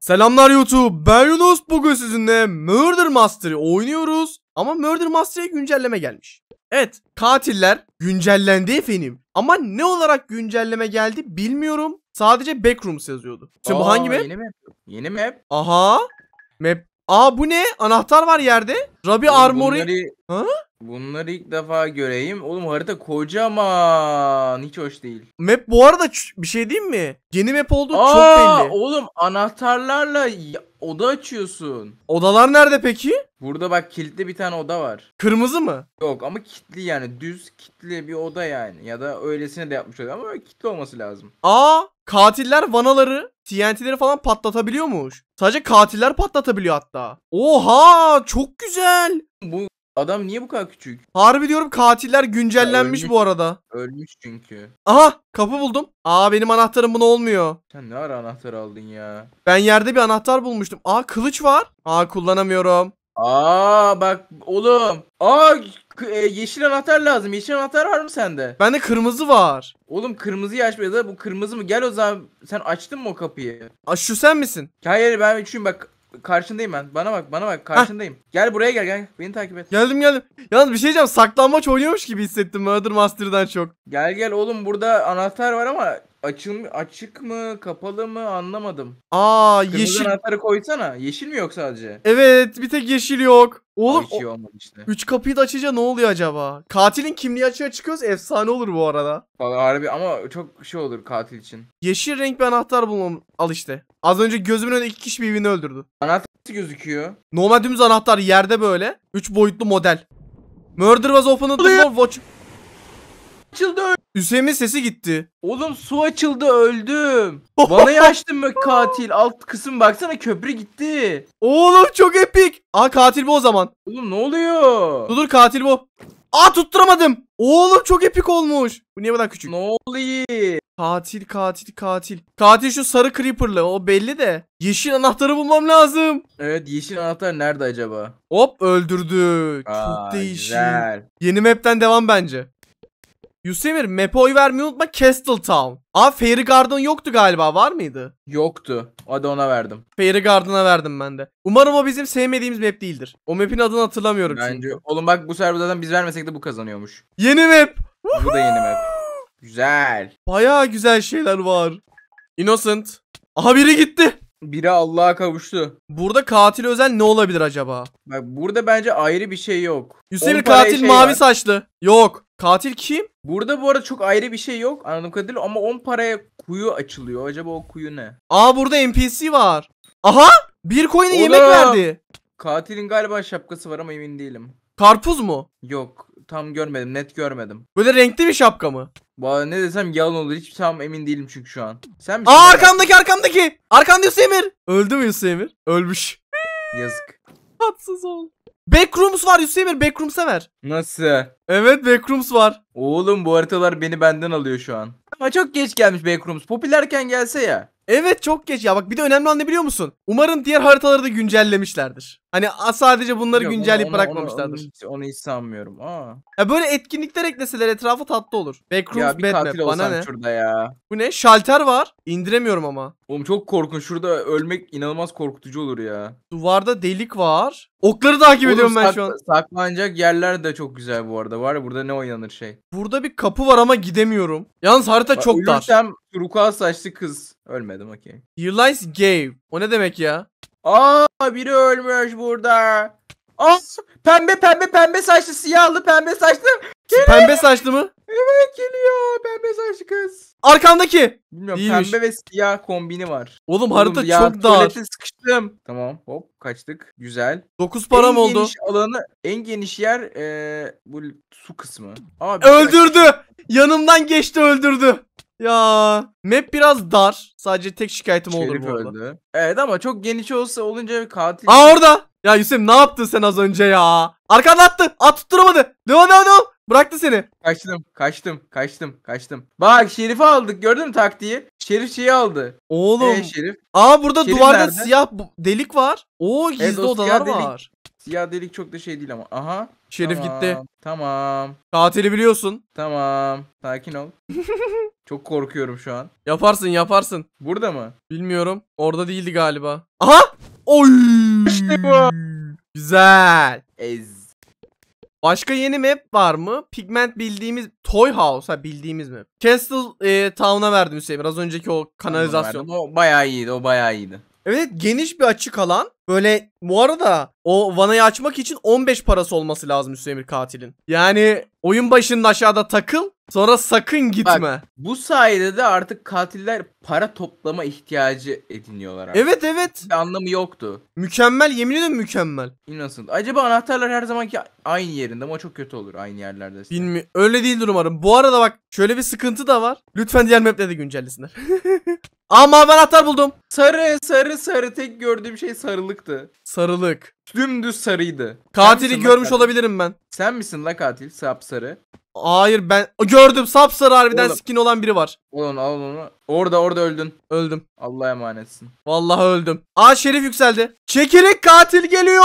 Selamlar YouTube. Ben Yunus. Bugün sizinle Murder Master'ı oynuyoruz. Ama Murder Master'a güncelleme gelmiş. Evet, katiller güncellendi efendim. Ama ne olarak güncelleme geldi bilmiyorum. Sadece Backrooms yazıyordu. Şimdi bu Aa, hangi map? Yeni map. Yeni map. Aha. Map. Aa bu ne? Anahtar var yerde. Rabbi Oğlum Armory. Bunları, Ha? bunları ilk defa göreyim. Oğlum harita kocaman. Hiç hoş değil. Map bu arada bir şey diyeyim mi? Yeni map olduğu çok Aa, belli. oğlum anahtarlarla oda açıyorsun. Odalar nerede peki? Burada bak kilitli bir tane oda var. Kırmızı mı? Yok ama kilitli yani düz kilitli bir oda yani. Ya da öylesine de yapmış oluyor ama kilitli olması lazım. Aa, katiller vanaları, TNT'leri falan patlatabiliyormuş. Sadece katiller patlatabiliyor hatta. Oha, çok güzel. Bu adam niye bu kadar küçük? Harbi diyorum katiller güncellenmiş ölmüş. bu arada. Ölmüş çünkü. Aha, kapı buldum. Aa, benim anahtarım buna olmuyor. Sen ne ara anahtar aldın ya? Ben yerde bir anahtar bulmuştum. Aa, kılıç var. Aa, kullanamıyorum. Aa bak oğlum. Aa yeşil anahtar lazım. Yeşil anahtar var mı sende? Bende kırmızı var. Oğlum kırmızıyı açma ya da bu kırmızı mı? Gel o zaman sen açtın mı o kapıyı? Aa, şu sen misin? Hayır ben üçüyüm bak karşındayım ben. Bana bak bana bak karşındayım. Gel buraya gel gel. Beni takip et. Geldim geldim. Yalnız bir şey diyeceğim. Saklanmaç oynuyormuş gibi hissettim Murder Master'dan çok. Gel gel oğlum burada anahtar var ama açıl açık mı kapalı mı anlamadım. Aa, Kırmızı yeşil. anahtarı koysana. Yeşil mi yok sadece? Evet, bir tek yeşil yok. Oğlum, Ay, hiç iyi olmadı işte. Üç kapıyı da açınca ne oluyor acaba? Katilin kimliği açığa çıkıyorsa efsane olur bu arada. Vallahi harbi ama çok şey olur katil için. Yeşil renk bir anahtar bulmam. Al işte. Az önce gözümün önünde iki kişi birbirini öldürdü. Anahtar nasıl gözüküyor? Normal dümdüz anahtar yerde böyle. Üç boyutlu model. Murder was opened the door watch. Açıldı Hüseyin'in sesi gitti. Oğlum su açıldı öldüm. Bana açtın mı katil? Alt kısım baksana köprü gitti. Oğlum çok epik. Aa katil bu o zaman. Oğlum ne oluyor? Dur dur katil bu. Aa tutturamadım. Oğlum çok epik olmuş. Bu niye bu kadar küçük? Ne oluyor? Katil katil katil. Katil şu sarı creeper'lı o belli de. Yeşil anahtarı bulmam lazım. Evet yeşil anahtar nerede acaba? Hop öldürdü. Çok Aa, değişik. Güzel. Yeni map'ten devam bence. Yusemir map'e oy vermeyi unutma Castle Town. Aa Fairy Garden yoktu galiba var mıydı? Yoktu. Hadi ona verdim. Fairy Garden'a verdim ben de. Umarım o bizim sevmediğimiz map değildir. O map'in adını hatırlamıyorum Bence. çünkü. Oğlum bak bu sefer zaten biz vermesek de bu kazanıyormuş. Yeni map. Bu da yeni map. Güzel. Baya güzel şeyler var. Innocent. Aha biri gitti. Biri Allah'a kavuştu. Burada katil özel ne olabilir acaba? Bak burada bence ayrı bir şey yok. Paraya katil şey mavi var. saçlı. Yok. Katil kim? Burada bu arada çok ayrı bir şey yok anladığım kadarıyla ama 10 paraya kuyu açılıyor. Acaba o kuyu ne? Aa burada NPC var. Aha! Bir coin'e yemek verdi. Katilin galiba şapkası var ama emin değilim. Karpuz mu? Yok tam görmedim net görmedim. Böyle renkli bir şapka mı? Valla ne desem yalan olur hiç tam emin değilim çünkü şu an. Sen misin? Aa Merak- arkamdaki arkamdaki. Arkanda Yusemir. Öldü mü Yusemir? Ölmüş. Yazık. Tatsız ol. Backrooms var Yusemir. Backrooms'a ver. Nasıl? Evet Backrooms var. Oğlum bu haritalar beni benden alıyor şu an. Ama çok geç gelmiş Backrooms. Popülerken gelse ya. Evet çok geç ya bak bir de önemli olan ne biliyor musun? Umarım diğer haritaları da güncellemişlerdir. Hani sadece bunları Yok, güncelleyip onu- onu- bırakmamışlardır. Onu, hiç, onu hiç sanmıyorum. Aa. Ya böyle etkinlikler ekleseler etrafa tatlı olur. Backrooms Ya bir map bana ne? şurada ya. Bu ne? Şalter var. İndiremiyorum ama. Oğlum çok korkunç. Şurada ölmek inanılmaz korkutucu olur ya. Duvarda delik var. Okları takip Oğlum ediyorum ben şu an. Saklanacak yerler de çok güzel bu arada. Var ya burada ne oynanır şey. Burada bir kapı var ama gidemiyorum. Yalnız harita Bak, çok dar. Ölürsem turkuaz saçlı kız. Ölmedim okey. Realize gave. O ne demek ya? Aa biri ölmüş burada. Aa pembe pembe pembe saçlı siyahlı pembe saçlı. Pembe saçlı mı? Evet geliyor pembe saçlı kız. Arkamdaki. Bilmiyorum İyiymiş. pembe ve siyah kombini var. Oğlum Oğlum harita ya, çok dar. tuvalete sıkıştım. Tamam hop kaçtık. Güzel. 9 param en oldu. geniş alanı en geniş yer eee, bu su kısmı. Şey Öldürdü. Yanımdan geçti öldürdü. Ya map biraz dar. Sadece tek şikayetim olur bu arada. öldü. Evet ama çok geniş olsa olunca katil. Aa orada. Ya Yusuf ne yaptın sen az önce ya? Arkanda attı. At tutturamadı. Devam devam devam. Bıraktı seni. Kaçtım, kaçtım, kaçtım, kaçtım. Bak Şerif'i aldık gördün mü taktiği? Şerif şeyi aldı. Oğlum. Ee, Şerif Aa burada Şerif duvarda nerede? siyah delik var. Oo gizli o odalar siyah delik. var. Siyah delik çok da şey değil ama. Aha. Şerif tamam, gitti. Tamam. Katili biliyorsun. Tamam. Sakin ol. çok korkuyorum şu an. Yaparsın yaparsın. Burada mı? Bilmiyorum. Orada değildi galiba. Aha! Oy! İşte bu. Güzel. Ez. Başka yeni map var mı? Pigment bildiğimiz Toy House ha bildiğimiz map. Castle e, Town'a verdim Hüseyin. Az önceki o kanalizasyon. O bayağı iyiydi. O bayağı iyiydi. Evet geniş bir açık alan. Böyle bu arada o vanayı açmak için 15 parası olması lazım Hüseyin katilin. Yani oyun başında aşağıda takıl sonra sakın gitme. Bu sayede de artık katiller para toplama ihtiyacı ediniyorlar artık. Evet evet. Bir anlamı yoktu. Mükemmel yemin ederim mükemmel. Innocent. Acaba anahtarlar her zamanki aynı yerinde mi? O çok kötü olur aynı yerlerde. Bilmi öyle değildir umarım. Bu arada bak şöyle bir sıkıntı da var. Lütfen diğer mapleri de güncellesinler. Ama ben anahtar buldum. Sarı sarı sarı tek gördüğüm şey sarılıktı. Sarılık. Dümdüz sarıydı. Katili misin görmüş katil? olabilirim ben. Sen misin la katil sapsarı? Hayır ben gördüm sapsarı harbiden Oğlum. skin olan biri var. Al onu al onu. Orada orada öldün. Öldüm. Allah'a emanetsin. Vallahi öldüm. Aa şerif yükseldi. Çekilik katil geliyor.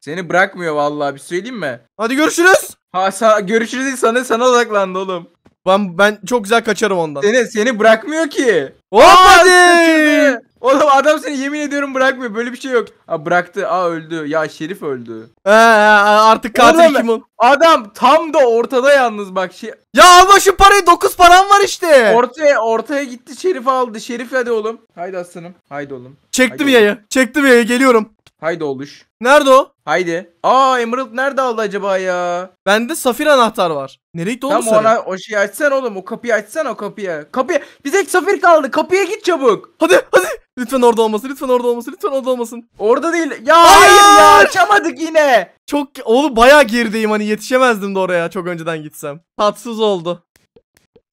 Seni bırakmıyor vallahi bir söyleyeyim mi? Hadi görüşürüz. Ha sa- görüşürüz sana sana odaklandı oğlum. Ben ben çok güzel kaçarım ondan. Seni seni bırakmıyor ki. Hadi. Oğlum adam seni yemin ediyorum bırakmıyor. Böyle bir şey yok. Aa bıraktı. Aa öldü. Ya Şerif öldü. Ee, artık katil Oğlum. kim ol? Adam tam da ortada yalnız bak. Şey, Ya alma şu parayı 9 param var işte. ortaya ortaya gitti Şerif aldı. Şerif hadi oğlum. Haydi aslanım. Haydi oğlum. Çektim Hadi. yayı. Çektim yayı geliyorum. Haydi oluş. Nerede o? Haydi. Aa Emerald nerede aldı acaba ya? Bende safir anahtar var. Nereye gitti oğlum Tam sarı? ona o şeyi açsan oğlum. O kapıyı açsan o kapıyı. Kapıya. Bir tek safir kaldı. Kapıya git çabuk. Hadi hadi. Lütfen orada olmasın. Lütfen orada olmasın. Lütfen orada olmasın. Orada değil. Ya hayır, Hayır. ya açamadık yine. Çok oğlum bayağı gerideyim hani yetişemezdim de oraya çok önceden gitsem. Tatsız oldu.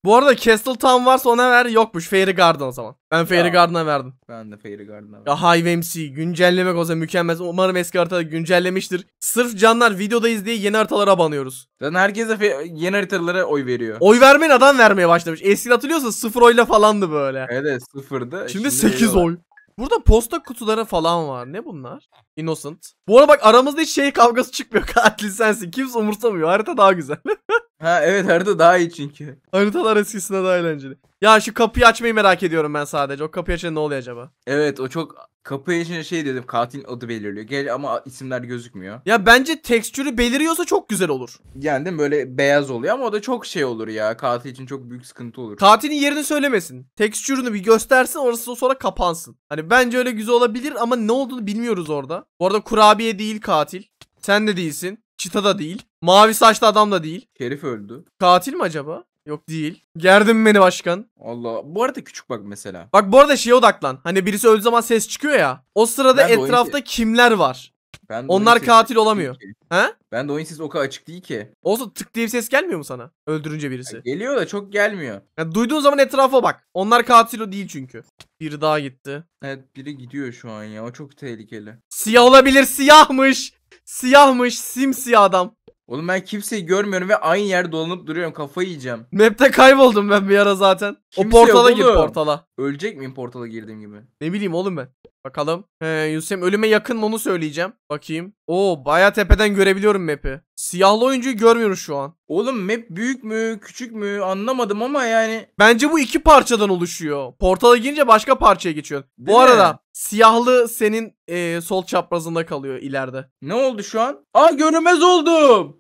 Bu arada Castle Town varsa ona ver yokmuş Fairy Garden o zaman. Ben Fairy. Garden'a verdim. Ben de Fairy Garden'a Ya Hive MC güncellemek olsa mükemmel. Umarım eski haritada güncellemiştir. Sırf canlar videodayız diye yeni haritalara banıyoruz. Zaten herkese fe- yeni haritalara oy veriyor. Oy vermeyen adam vermeye başlamış. Eskiden hatırlıyorsan sıfır oyla falandı böyle. Evet sıfırdı. Şimdi 8 veriyorlar. oy. Burada posta kutuları falan var. Ne bunlar? Innocent. Bu arada bak aramızda hiç şey kavgası çıkmıyor. Katil sensin. Kimse umursamıyor. Harita daha güzel. Ha evet harita daha iyi çünkü. Haritalar eskisine daha eğlenceli. Ya şu kapıyı açmayı merak ediyorum ben sadece. O kapıyı açınca ne oluyor acaba? Evet o çok kapı içine şey dedim katilin adı belirliyor. Gel ama isimler gözükmüyor. Ya bence tekstürü beliriyorsa çok güzel olur. Yani değil mi? böyle beyaz oluyor ama o da çok şey olur ya. Katil için çok büyük sıkıntı olur. Katilin yerini söylemesin. Tekstürünü bir göstersin orası sonra kapansın. Hani bence öyle güzel olabilir ama ne olduğunu bilmiyoruz orada. Bu arada kurabiye değil katil. Sen de değilsin. Çita da değil. Mavi saçlı adam da değil. Şerif öldü. Katil mi acaba? Yok değil. Gerdin beni başkan. Allah. Bu arada küçük bak mesela. Bak bu arada şeye odaklan. Hani birisi öldüğü zaman ses çıkıyor ya. O sırada Ben de oyun- etrafta kimler var? Ben Onlar katil olamıyor. He? Ben de oyun sesi o kadar açık değil ki. Olsa tık diye bir ses gelmiyor mu sana? Öldürünce birisi. Geliyor da çok gelmiyor. Yani duyduğun zaman etrafa bak. Onlar katil o değil çünkü. Biri daha gitti. Evet biri gidiyor şu an ya. O çok tehlikeli. Siyah olabilir siyahmış. Siyahmış simsiyah adam. Oğlum ben kimseyi görmüyorum ve aynı yerde dolanıp duruyorum. Kafayı yiyeceğim. Map'te kayboldum ben bir ara zaten. Kimse o portala gir oğlum. portala. Ölecek miyim portala girdiğim gibi? Ne bileyim oğlum ben. Bakalım. He, Yusuf'um ölüme yakın mı onu söyleyeceğim. Bakayım. Oo baya tepeden görebiliyorum map'i. Siyahlı oyuncuyu görmüyoruz şu an. Oğlum map büyük mü küçük mü anlamadım ama yani. Bence bu iki parçadan oluşuyor. Portala girince başka parçaya geçiyor. Bu Değil mi? arada siyahlı senin eee, sol çaprazında kalıyor ileride. Ne oldu şu an? Aa görünmez oldum.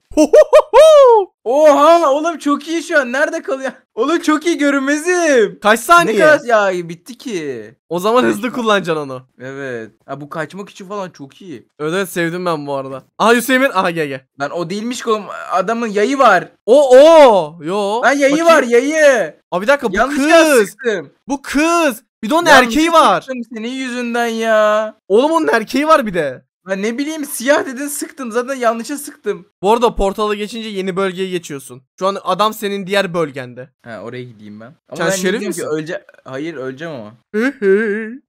Oha oğlum çok iyi şu an. Nerede kalıyor? Oğlum çok iyi görünmezim. Kaç Ne saniye? kadar ya bitti ki. O zaman hızlı kullanacaksın onu. Evet. Ha, bu kaçmak için falan çok iyi. Evet evet, sevdim ben bu arada. Aha Hüseyin. Aha gel gel. Lan o değilmiş ki oğlum. Adamın yayı var. O o. Yo. Lan yayı Bakayım. var yayı. Aa bir dakika bu Yanlış kız. sıktım. Bu kız. Bir de onun Yanlış erkeği var. sıktım Senin yüzünden ya. Oğlum onun erkeği var bir de. Ben ne bileyim siyah dedin sıktım. Zaten yanlışa sıktım. Bu arada portala geçince yeni bölgeye geçiyorsun. Şu an adam senin diğer bölgende. Ha oraya gideyim ben. Ama Sen ben şerif diyeceğim misin? ki ölece Hayır öleceğim ama.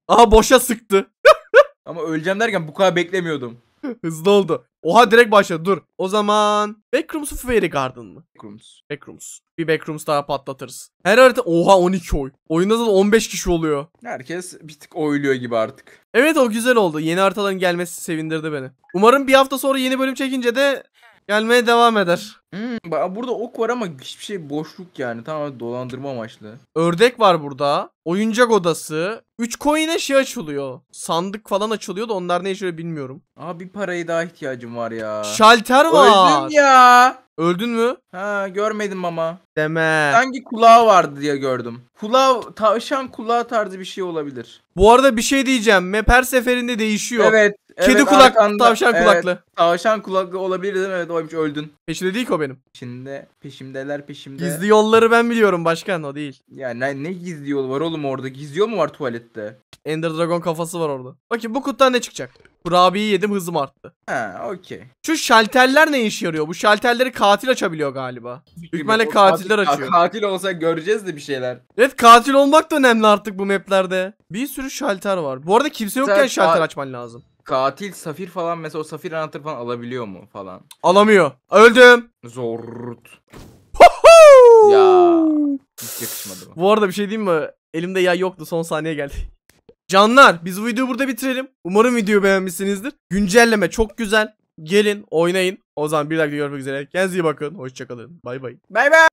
Aha boşa sıktı. Ama öleceğim derken bu kadar beklemiyordum. Hızlı oldu. Oha direkt başladı dur. O zaman Backrooms Fairy Garden mı? Backrooms. Backrooms. Bir Backrooms daha patlatırız. Her harita oha 12 oy. Oyunda da 15 kişi oluyor. Herkes bir tık oyluyor gibi artık. Evet o güzel oldu. Yeni haritaların gelmesi sevindirdi beni. Umarım bir hafta sonra yeni bölüm çekince de gelmeye devam eder. Hmm, burada ok var ama hiçbir şey boşluk yani. Tamamen dolandırma amaçlı. Ördek var burada. Oyuncak odası. 3 coin'e şey açılıyor. Sandık falan açılıyor da onlar ne işe yarıyor bilmiyorum. Aa bir paraya daha ihtiyacım var ya. Şalter var. Öldüm ya. Öldün mü? Ha görmedim ama. Deme. Sanki kulağı vardı diye gördüm. Kulağı tavşan kulağı tarzı bir şey olabilir. Bu arada bir şey diyeceğim. Map her seferinde değişiyor. Evet. Kedi evet, kulak, arkanda- tavşan evet, kulaklı. Tavşan kulaklı olabilir değil mi? Evet oymuş öldün. Peşinde değil ki o benim. Peşinde, peşimdeler peşimde. Gizli yolları ben biliyorum başkan o değil. Ya ne, ne gizli yol var oğlum orada? Gizli yol mu var tuvalette? Ender Dragon kafası var orada. Bakayım bu kutudan ne çıkacak? Kurabiyeyi yedim hızım arttı. Ha okey. Şu şalterler ne işe yarıyor? Bu şalterleri katil açabiliyor galiba. O katiller katil- açıyor. Katil olsa göreceğiz de bir şeyler. Evet katil olmak da önemli artık bu maplerde. Bir sürü şalter var. Bu arada kimse yokken Güzel, şalter açman lazım. Katil safir falan mesela o safir anahtarı falan alabiliyor mu falan. Alamıyor. Öldüm. Zort. Ya. Hiç yakışmadı bu. Bu arada bir şey diyeyim mi? Elimde yay yoktu son saniye geldi. Canlar biz bu videoyu burada bitirelim. Umarım videoyu beğenmişsinizdir. Güncelleme çok güzel. Gelin oynayın. O zaman bir dakika görüşmek üzere. Kendinize iyi bakın. Hoşçakalın. Bay bay. Bay bay.